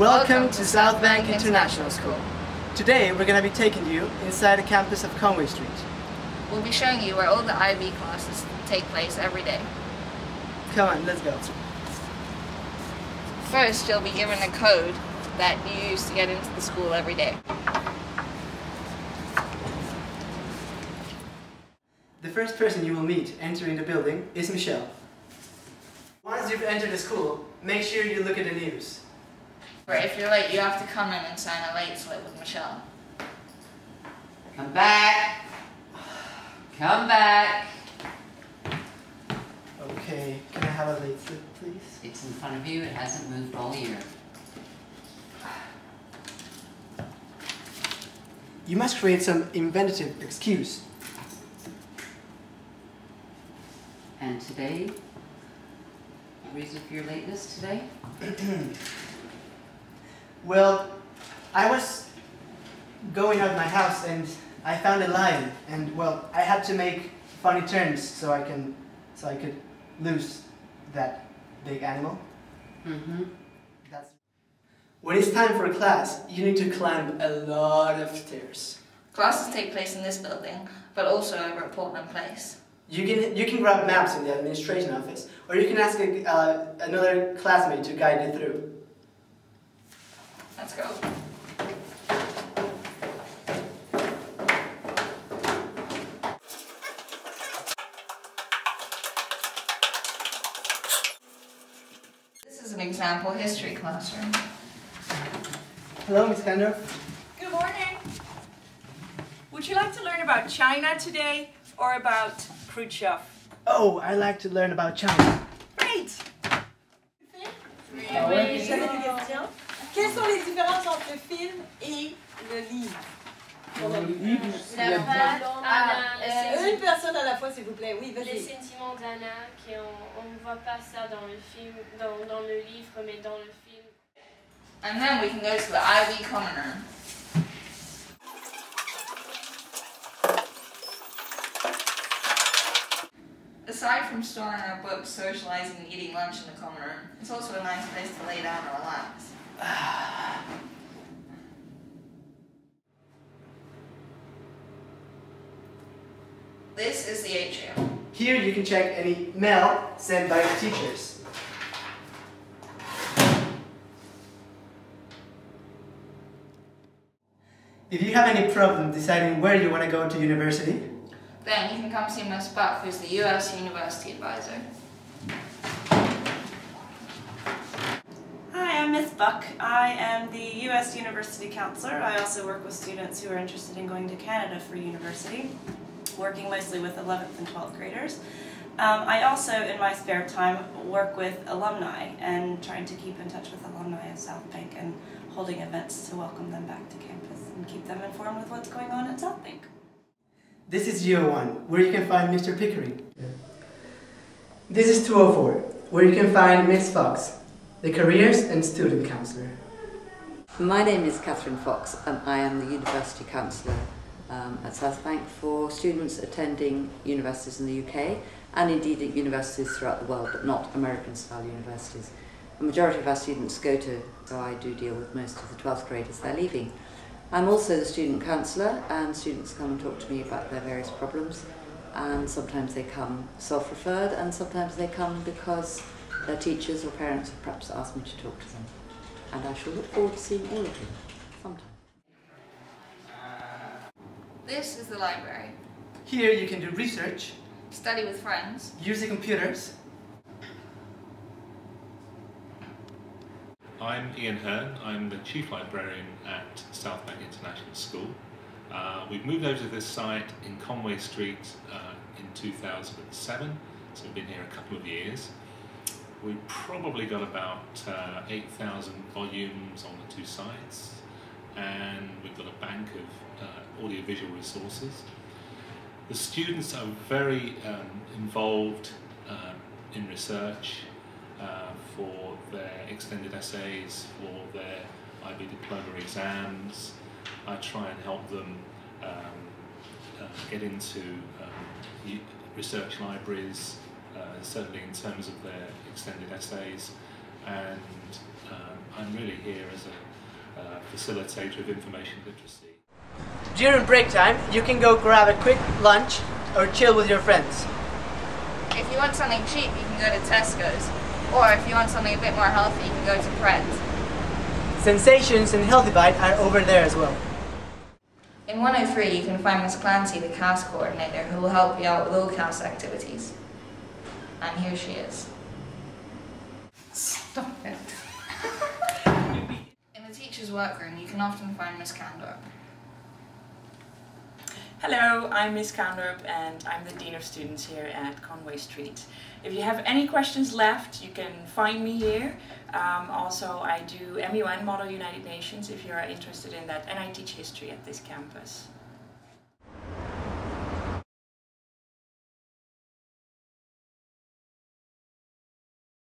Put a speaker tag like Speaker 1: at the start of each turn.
Speaker 1: Welcome to Southbank International School. Today we're going to be taking you inside the campus of Conway Street.
Speaker 2: We'll be showing you where all the IB classes take place every day.
Speaker 1: Come on, let's go.
Speaker 2: First, you'll be given a code that you use to get into the school every day.
Speaker 1: The first person you will meet entering the building is Michelle. Once you've entered the school, make sure you look at the news.
Speaker 2: Or if you're late, you have to come in and sign a late slip with Michelle.
Speaker 3: Come back. Come back.
Speaker 1: Okay, can I have a late slip, please?
Speaker 3: It's in front of you. It hasn't moved all year.
Speaker 1: You must create some inventive excuse.
Speaker 3: And today, the reason for your lateness today?
Speaker 1: Well, I was going out of my house and I found a lion and well, I had to make funny turns so I can so I could lose that big animal.
Speaker 3: Mm-hmm.
Speaker 1: That's when it's time for class, you need to climb a lot of stairs.
Speaker 2: Classes take place in this building, but also over at Portland Place.
Speaker 1: You can you can grab maps in the administration office, or you can ask a, uh, another classmate to guide you through.
Speaker 2: Let's go. This is an example history classroom.
Speaker 1: Hello, Miss Kendall.
Speaker 4: Good morning. Would you like to learn about China today or about Khrushchev?
Speaker 1: Oh, I like to learn about China.
Speaker 4: Great.
Speaker 5: J'avais des questions. Quelles sont les différences entre le film et le livre?
Speaker 6: La femme, Anna,
Speaker 5: Euh, Une personne à la fois, s'il vous plaît. Oui,
Speaker 6: les
Speaker 5: vas-y.
Speaker 6: sentiments d'Anna, on ne voit pas ça dans le film, dans, dans le livre, mais dans le film.
Speaker 2: And then we can go to the IB common room. Aside from storing our books, socializing, and eating lunch in the common room, it's also a nice place to lay down and relax. This is the atrium.
Speaker 1: Here you can check any mail sent by your teachers. If you have any problem deciding where you want to go to university,
Speaker 2: Then you can come see Miss Buck, who's the US University Advisor.
Speaker 7: Miss Buck. I am the U.S. University Counselor. I also work with students who are interested in going to Canada for university, working mostly with 11th and 12th graders. Um, I also, in my spare time, work with alumni and trying to keep in touch with alumni of Southbank and holding events to welcome them back to campus and keep them informed with what's going on at Southbank.
Speaker 1: this is year one, where you can find Mr. Pickering. This is 204, where you can find Miss Fox, the careers and student counselor.
Speaker 3: My name is Catherine Fox and I am the University Counsellor um, at Southbank for students attending universities in the UK and indeed at universities throughout the world, but not American style universities. The majority of our students go to, so I do deal with most of the 12th graders they're leaving. I'm also the student counsellor and students come and talk to me about their various problems and sometimes they come self-referred and sometimes they come because their teachers or parents have perhaps asked me to talk to them and I shall look forward to seeing all of you sometime.
Speaker 2: This is the library.
Speaker 1: Here you can do research,
Speaker 2: Study with friends.
Speaker 1: use the computers,
Speaker 8: I'm Ian Hearn. I'm the Chief Librarian at Southbank International School. Uh, we've moved over to this site in Conway Street uh, in 2007, so we've been here a couple of years. We've probably got about uh, 8,000 volumes on the two sites, and we've got a bank of uh, audiovisual resources. The students are very um, involved um, in research uh, for their extended essays, for their IB diploma exams. I try and help them um, uh, get into um, research libraries, uh, certainly in terms of their extended essays, and um, I'm really here as a uh, facilitator of information literacy.
Speaker 1: During break time, you can go grab a quick lunch or chill with your friends.
Speaker 2: If you want something cheap, you can go to Tesco's. Or if you want something a bit more healthy, you can go to Pret's.
Speaker 1: Sensations and Healthy Bite are over there as well.
Speaker 2: In 103, you can find Miss Clancy, the CAS coordinator, who will help you out with all CAS activities. And here she is. Stop it. In the teacher's workroom, you can often find Miss Candor.
Speaker 9: Hello, I'm Miss Koundorp and I'm the Dean of Students here at Conway Street. If you have any questions left, you can find me here. Um, also, I do MUN, Model United Nations, if you are interested in that, and I teach history at this campus.